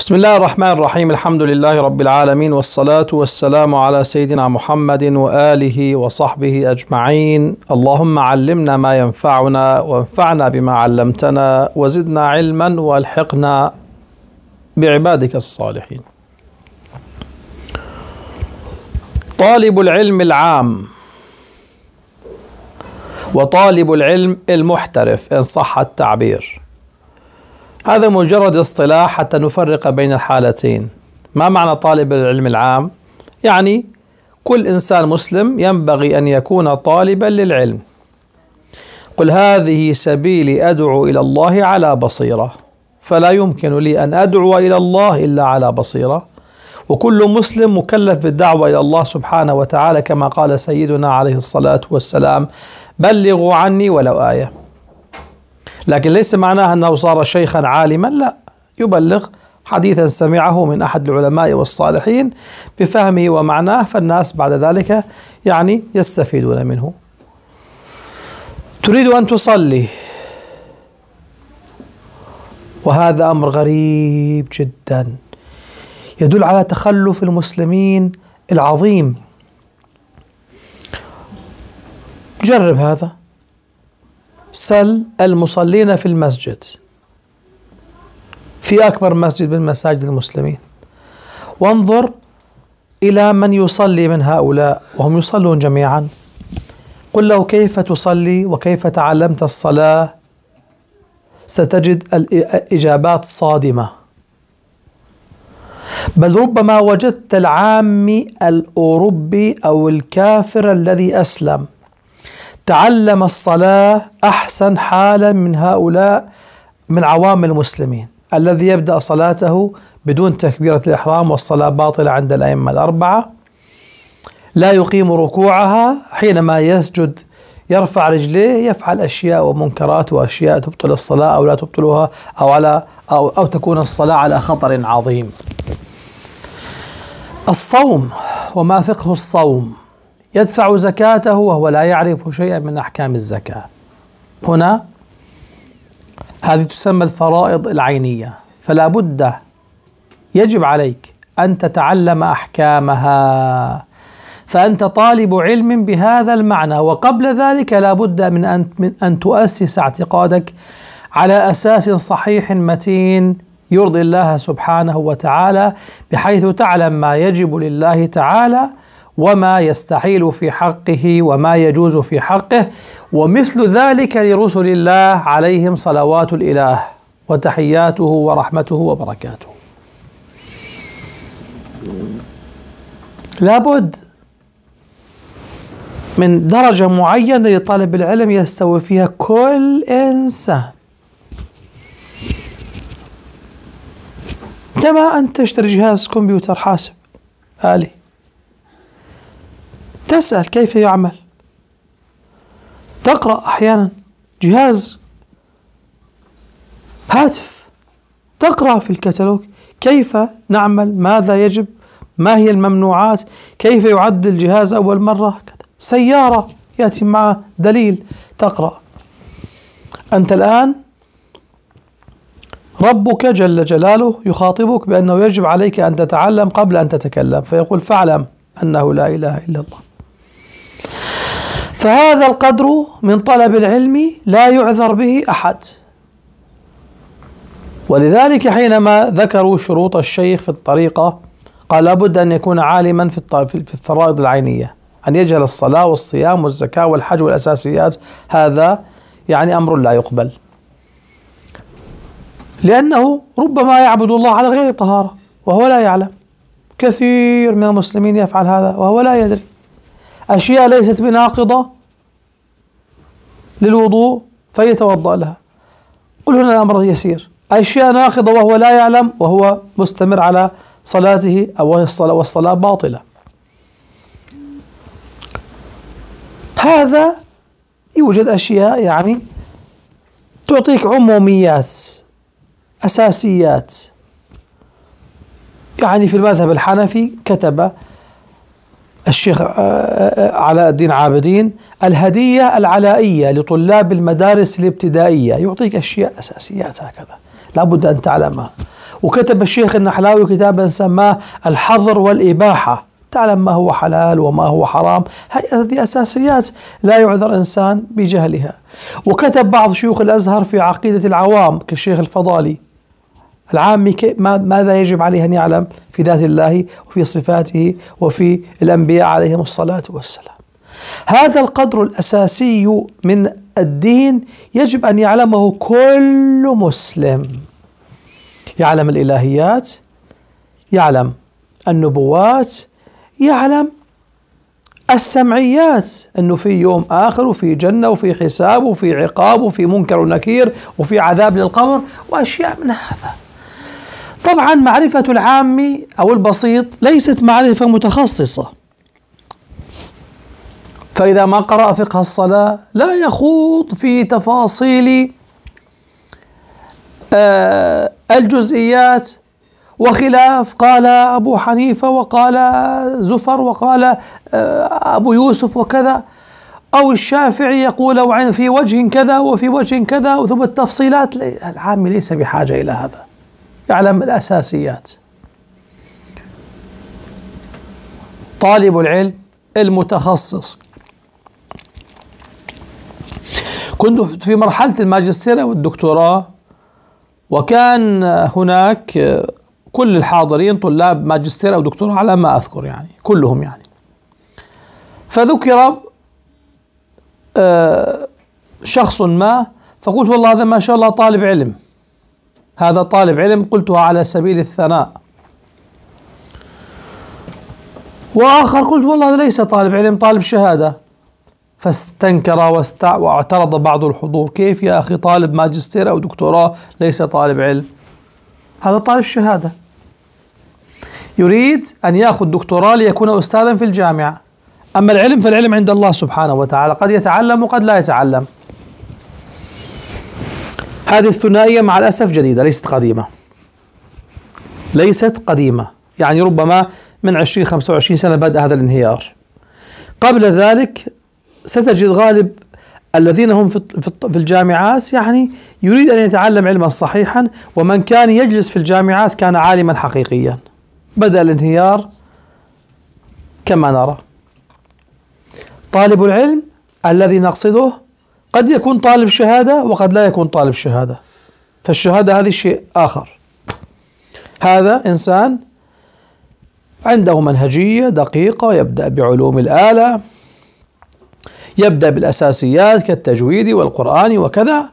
بسم الله الرحمن الرحيم الحمد لله رب العالمين والصلاة والسلام على سيدنا محمد وآله وصحبه أجمعين اللهم علمنا ما ينفعنا وانفعنا بما علمتنا وزدنا علما والحقنا بعبادك الصالحين طالب العلم العام وطالب العلم المحترف إن صح التعبير هذا مجرد اصطلاح حتى نفرق بين الحالتين. ما معنى طالب العلم العام؟ يعني كل إنسان مسلم ينبغي أن يكون طالبا للعلم. قل هذه سبيلي أدعو إلى الله على بصيرة. فلا يمكن لي أن أدعو إلى الله إلا على بصيرة. وكل مسلم مكلف بالدعوة إلى الله سبحانه وتعالى كما قال سيدنا عليه الصلاة والسلام بلغوا عني ولو آية. لكن ليس معناها أنه صار شيخا عالما لا. يبلغ حديثا سمعه من أحد العلماء والصالحين بفهمه ومعناه فالناس بعد ذلك يعني يستفيدون منه. تريد أن تصلي. وهذا أمر غريب جدا. يدل على تخلف المسلمين العظيم. جرب هذا. سل المصلين في المسجد. في أكبر مسجد من مساجد المسلمين. وانظر إلى من يصلي من هؤلاء وهم يصلون جميعا. قل له كيف تصلي وكيف تعلمت الصلاة؟ ستجد الإجابات صادمة. بل ربما وجدت العامي الأوروبي أو الكافر الذي أسلم. تعلم الصلاة أحسن حالا من هؤلاء من عوام المسلمين. الذي يبدأ صلاته بدون تكبيرة الإحرام والصلاة باطلة عند الأئمة الأربعة. لا يقيم ركوعها حينما يسجد يرفع رجليه يفعل أشياء ومنكرات وأشياء تبطل الصلاة أو لا تبطلها أو على أو, أو تكون الصلاة على خطر عظيم. الصوم وما فقه الصوم. يدفع زكاته وهو لا يعرف شيئا من أحكام الزكاة. هنا هذه تسمى الفرائض العينية فلا بد يجب عليك أن تتعلم أحكامها فأنت طالب علم بهذا المعنى وقبل ذلك لا بد من أن من أن تؤسس اعتقادك على أساس صحيح متين يرضي الله سبحانه وتعالى بحيث تعلم ما يجب لله تعالى وما يستحيل في حقه وما يجوز في حقه ومثل ذلك لرسل الله عليهم صلوات الإله وتحياته ورحمته وبركاته. لابد من درجة معينة لطالب العلم يستوي فيها كل إنسان. كما أن تشتري جهاز كمبيوتر حاسب آلي. تسأل كيف يعمل. تقرأ أحيانا جهاز هاتف. تقرأ في الكتالوج كيف نعمل ماذا يجب ما هي الممنوعات كيف يعد الجهاز أول مرة سيارة يأتي مع دليل. تقرأ. أنت الآن ربك جل جلاله يخاطبك بأنه يجب عليك أن تتعلم قبل أن تتكلم فيقول فاعلم أنه لا إله إلا الله. فهذا القدر من طلب العلم لا يعذر به أحد. ولذلك حينما ذكروا شروط الشيخ في الطريقة قال لابد أن يكون عالما في في الفرائض العينية أن يجهل الصلاة والصيام والزكاة والحج والأساسيات هذا يعني أمر لا يقبل. لأنه ربما يعبد الله على غير طهارة وهو لا يعلم. كثير من المسلمين يفعل هذا وهو لا يدري. أشياء ليست بناقضة للوضوء فيتوضأ لها. قل هنا الأمر يسير. أشياء ناقضة وهو لا يعلم وهو مستمر على صلاته أو الصلاة والصلاة باطلة. هذا يوجد أشياء يعني تعطيك عموميات أساسيات. يعني في المذهب الحنفي كتب الشيخ علاء الدين عابدين الهدية العلائية لطلاب المدارس الابتدائية. يعطيك أشياء أساسيات هكذا. لابد أن تعلمها. وكتب الشيخ النحلاوي كتابا سماه الحظر والإباحة. تعلم ما هو حلال وما هو حرام. هذه أساسيات لا يعذر إنسان بجهلها. وكتب بعض شيوخ الأزهر في عقيدة العوام كالشيخ الفضالي. العامي ماذا يجب عليه أن يعلم في ذات الله وفي صفاته وفي الأنبياء عليهم الصلاة والسلام. هذا القدر الأساسي من الدين يجب أن يعلمه كل مسلم. يعلم الإلهيات يعلم النبوات يعلم السمعيات. أنه في يوم آخر وفي جنة وفي حساب وفي عقاب وفي منكر ونكير وفي عذاب للقبر وأشياء من هذا. طبعا معرفة العام أو البسيط ليست معرفة متخصصة. فإذا ما قرأ فقه الصلاة لا يخوض في تفاصيل آه، الجزئيات. وخلاف قال أبو حنيفة وقال زفر وقال آه، أبو يوسف وكذا. أو الشافعي يقول في وجه كذا وفي وجه كذا ثم التفصيلات. العامي ليس بحاجة إلى هذا. يعلم الأساسيات. طالب العلم المتخصص. كنت في مرحلة الماجستير أو الدكتوراه وكان هناك كل الحاضرين طلاب ماجستير أو دكتوراه على ما أذكر يعني كلهم يعني. فذكر آه، شخص ما فقلت والله هذا ما شاء الله طالب علم. هذا طالب علم قلتها على سبيل الثناء. وآخر قلت والله هذا ليس طالب علم طالب شهادة. فاستنكر واعترض بعض الحضور. كيف يا أخي طالب ماجستير أو دكتوراه ليس طالب علم؟ هذا طالب شهادة. يريد أن يأخذ دكتوراه ليكون أستاذا في الجامعة. أما العلم فالعلم عند الله سبحانه وتعالى. قد يتعلم وقد لا يتعلم. هذه الثنائية مع الأسف جديدة ليست قديمة. ليست قديمة. يعني ربما من 20 25 سنة بدأ هذا الانهيار. قبل ذلك ستجد غالب الذين هم في الجامعات يعني يريد أن يتعلم علما صحيحا ومن كان يجلس في الجامعات كان عالما حقيقيا. بدأ الانهيار كما نرى. طالب العلم الذي نقصده قد يكون طالب شهادة وقد لا يكون طالب شهادة. فالشهادة هذه شيء آخر. هذا إنسان عنده منهجية دقيقة يبدأ بعلوم الآلة يبدأ بالأساسيات كالتجويد والقرآن وكذا.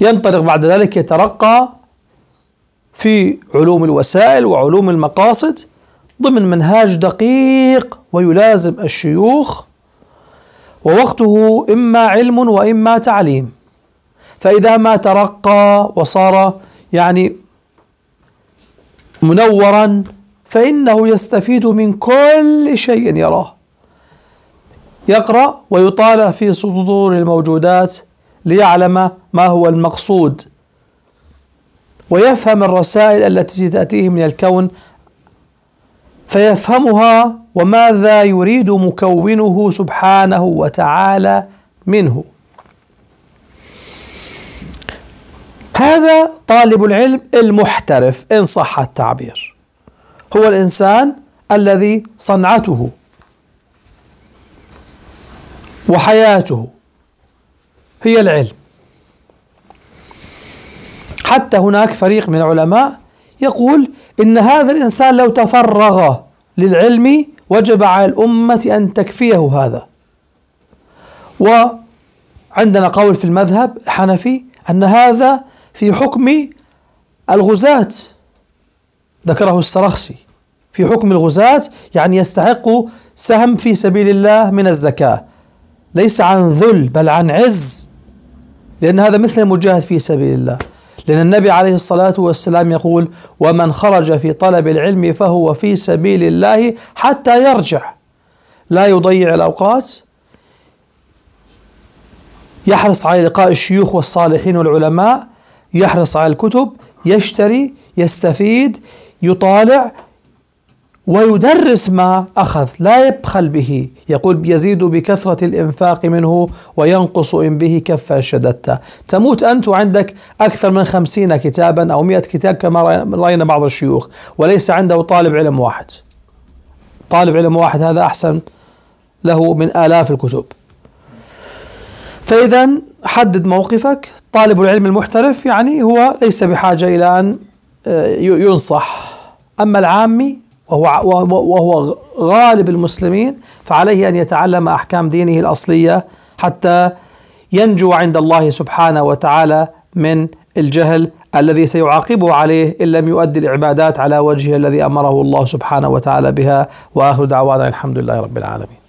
ينطلق بعد ذلك يترقى في علوم الوسائل وعلوم المقاصد ضمن منهاج دقيق ويلازم الشيوخ ووقته إما علم وإما تعليم. فإذا ما ترقى وصار يعني منورا فإنه يستفيد من كل شيء يراه. يقرأ ويطالع في صدور الموجودات ليعلم ما هو المقصود. ويفهم الرسائل التي تأتيه من الكون فيفهمها وماذا يريد مكونه سبحانه وتعالى منه؟ هذا طالب العلم المحترف إن صح التعبير. هو الإنسان الذي صنعته وحياته هي العلم. حتى هناك فريق من العلماء يقول إن هذا الإنسان لو تفرغ للعلم وجب على الأمة أن تكفيه هذا. وعندنا قول في المذهب الحنفي أن هذا في حكم الغزاة. ذكره السرخسي. في حكم الغزاة يعني يستحق سهم في سبيل الله من الزكاة. ليس عن ذل بل عن عز. لأن هذا مثل المجاهد في سبيل الله. لأن النبي عليه الصلاة والسلام يقول ومن خرج في طلب العلم فهو في سبيل الله حتى يرجع. لا يضيع الأوقات. يحرص على لقاء الشيوخ والصالحين والعلماء. يحرص على الكتب. يشتري يستفيد يطالع ويدرس ما أخذ لا يبخل به. يقول يزيد بكثرة الإنفاق منه وينقص إن به كفا شددت تموت أنت وعندك أكثر من خمسين كتابا أو مئة كتاب كما رأينا بعض الشيوخ وليس عنده طالب علم واحد. طالب علم واحد هذا أحسن له من آلاف الكتب. فإذا حدد موقفك. طالب العلم المحترف يعني هو ليس بحاجة إلى أن آه، ينصح. أما العامي وهو, وهو غالب المسلمين فعليه أن يتعلم أحكام دينه الأصلية حتى ينجو عند الله سبحانه وتعالى من الجهل الذي سيعاقبه عليه إن لم يؤدي العبادات على وجهه الذي أمره الله سبحانه وتعالى بها وآخر دعوانا الحمد لله رب العالمين.